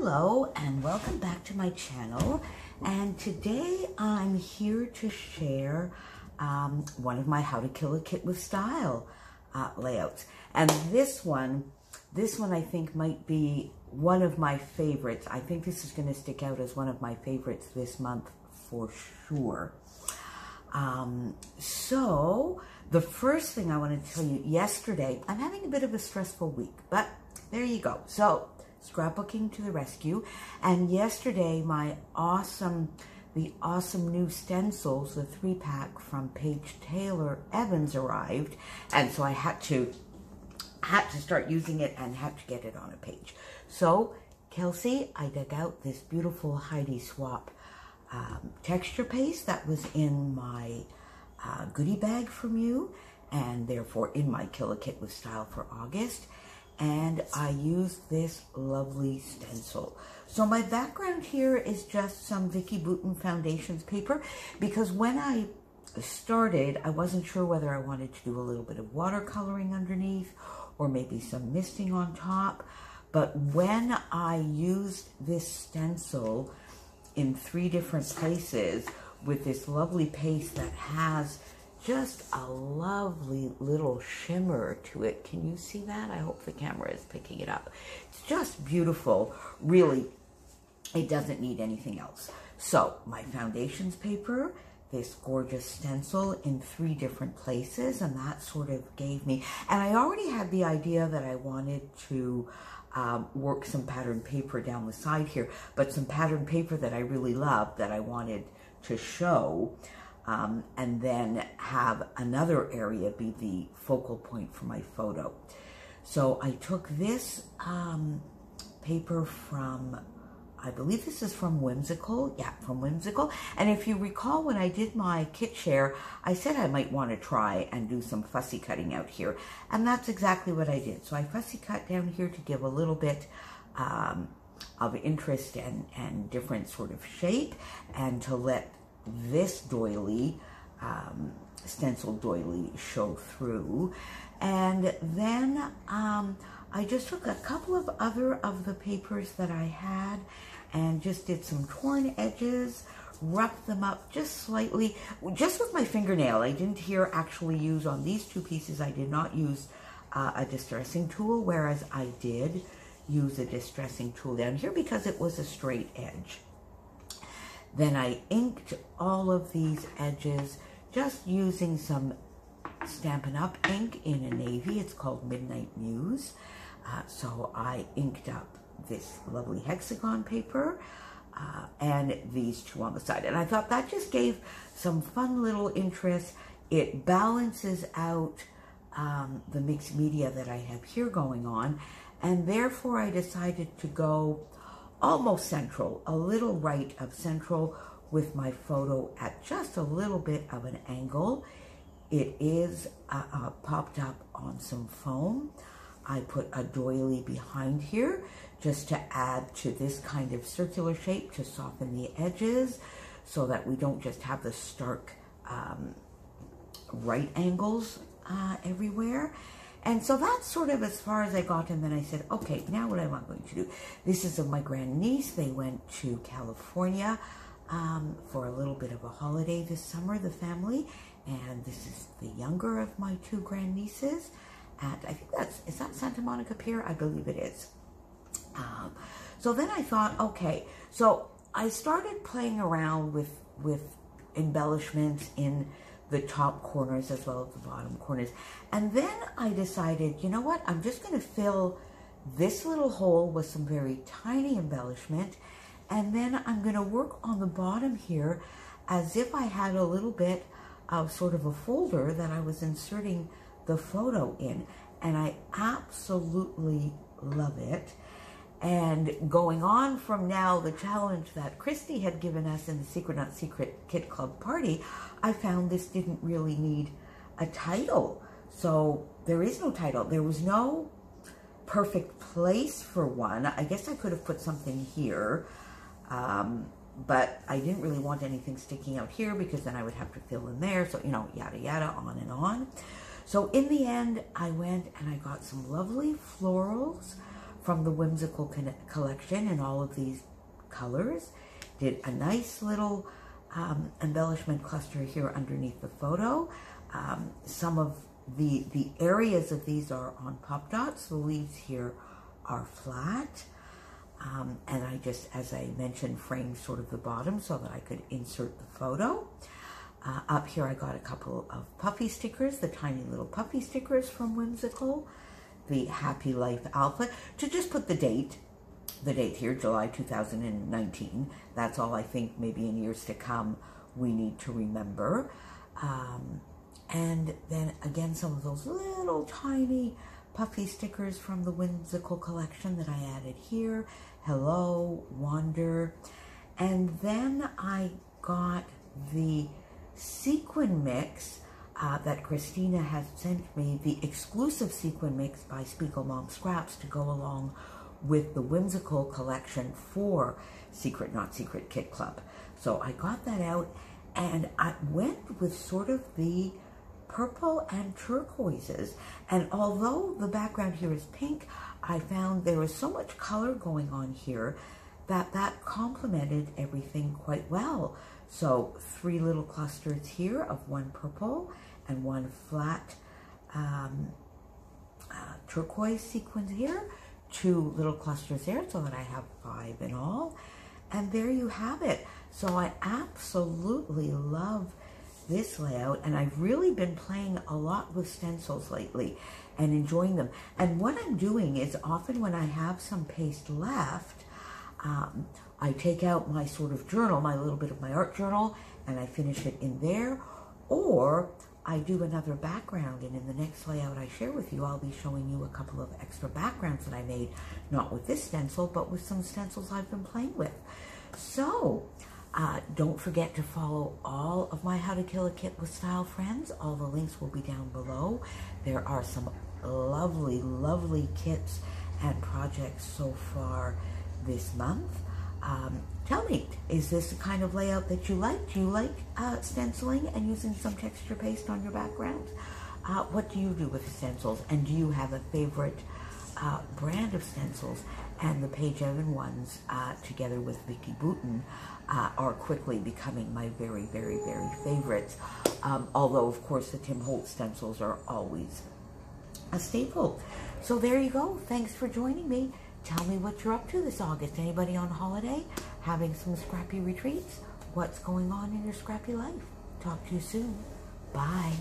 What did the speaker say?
Hello and welcome back to my channel. And today I'm here to share um, one of my How to Kill a Kit with Style uh, layouts. And this one this one I think might be one of my favorites. I think this is going to stick out as one of my favorites this month for sure. Um, so the first thing I want to tell you yesterday I'm having a bit of a stressful week but there you go. So scrapbooking to the rescue. And yesterday, my awesome, the awesome new stencils, the three pack from Paige Taylor Evans arrived. And so I had to, had to start using it and had to get it on a page. So Kelsey, I dug out this beautiful Heidi Swapp um, texture paste that was in my uh, goodie bag from you and therefore in my Kill a Kit with Style for August and I use this lovely stencil. So my background here is just some Vicki Boutin Foundations paper because when I started, I wasn't sure whether I wanted to do a little bit of watercoloring underneath or maybe some misting on top. But when I used this stencil in three different places with this lovely paste that has just a lovely little shimmer to it. Can you see that? I hope the camera is picking it up. It's just beautiful. Really, it doesn't need anything else. So, my foundations paper, this gorgeous stencil in three different places, and that sort of gave me, and I already had the idea that I wanted to um, work some pattern paper down the side here, but some pattern paper that I really love that I wanted to show um, and then have another area be the focal point for my photo. So I took this um, paper from, I believe this is from Whimsical. Yeah, from Whimsical. And if you recall when I did my kit share, I said I might want to try and do some fussy cutting out here. And that's exactly what I did. So I fussy cut down here to give a little bit um, of interest and, and different sort of shape and to let this doily, um, stencil doily show through. And then um, I just took a couple of other of the papers that I had and just did some torn edges, roughed them up just slightly, just with my fingernail. I didn't here actually use on these two pieces, I did not use uh, a distressing tool, whereas I did use a distressing tool down here because it was a straight edge. Then I inked all of these edges just using some Stampin' Up! ink in a navy. It's called Midnight Muse. Uh, so I inked up this lovely hexagon paper uh, and these two on the side. And I thought that just gave some fun little interest. It balances out um, the mixed media that I have here going on. And therefore I decided to go almost central, a little right of central with my photo at just a little bit of an angle. It is uh, uh, popped up on some foam. I put a doily behind here just to add to this kind of circular shape to soften the edges so that we don't just have the stark um, right angles uh, everywhere. And so that's sort of as far as I got. And then I said, okay, now what am I going to do? This is of my grandniece. They went to California um, for a little bit of a holiday this summer, the family. And this is the younger of my two grandnieces. And I think that's, is that Santa Monica Pier? I believe it is. Um, so then I thought, okay, so I started playing around with, with embellishments in the top corners as well as the bottom corners. And then I decided, you know what, I'm just going to fill this little hole with some very tiny embellishment. And then I'm going to work on the bottom here as if I had a little bit of sort of a folder that I was inserting the photo in. And I absolutely love it. And going on from now, the challenge that Christy had given us in the Secret Not Secret Kit Club party, I found this didn't really need a title. So there is no title. There was no perfect place for one. I guess I could have put something here, um, but I didn't really want anything sticking out here because then I would have to fill in there. So, you know, yada, yada, on and on. So in the end, I went and I got some lovely florals from the Whimsical collection in all of these colors. Did a nice little um, embellishment cluster here underneath the photo. Um, some of the, the areas of these are on pop dots. The leaves here are flat. Um, and I just, as I mentioned, framed sort of the bottom so that I could insert the photo. Uh, up here I got a couple of puffy stickers, the tiny little puffy stickers from Whimsical, the Happy Life Alpha, to just put the date, the date here, July 2019. That's all I think maybe in years to come we need to remember. Um, and then again, some of those little tiny puffy stickers from the Whimsical collection that I added here. Hello, Wander. And then I got the sequin mix uh, that Christina has sent me, the exclusive sequin mix by Spiegel Mom Scraps to go along with the Whimsical collection for Secret Not Secret Kit Club. So I got that out and I went with sort of the purple and turquoises. And although the background here is pink, I found there was so much color going on here that that complemented everything quite well. So three little clusters here of one purple and one flat um, uh, turquoise sequins here, two little clusters there so that I have five in all. And there you have it. So I absolutely love this layout and I've really been playing a lot with stencils lately and enjoying them. And what I'm doing is often when I have some paste left, um, I take out my sort of journal, my little bit of my art journal, and I finish it in there, or I do another background, and in the next layout I share with you, I'll be showing you a couple of extra backgrounds that I made, not with this stencil, but with some stencils I've been playing with. So, uh, don't forget to follow all of my How to Kill a Kit with Style friends. All the links will be down below. There are some lovely, lovely kits and projects so far this month. Um, tell me, is this the kind of layout that you like? Do you like uh, stenciling and using some texture paste on your background? Uh, what do you do with stencils? And do you have a favorite uh, brand of stencils? And the Paige Evan ones, uh, together with Vicki Boutin, uh, are quickly becoming my very, very, very favorites. Um, although, of course, the Tim Holtz stencils are always a staple. So there you go. Thanks for joining me. Tell me what you're up to this August. Anybody on holiday? Having some scrappy retreats? What's going on in your scrappy life? Talk to you soon. Bye.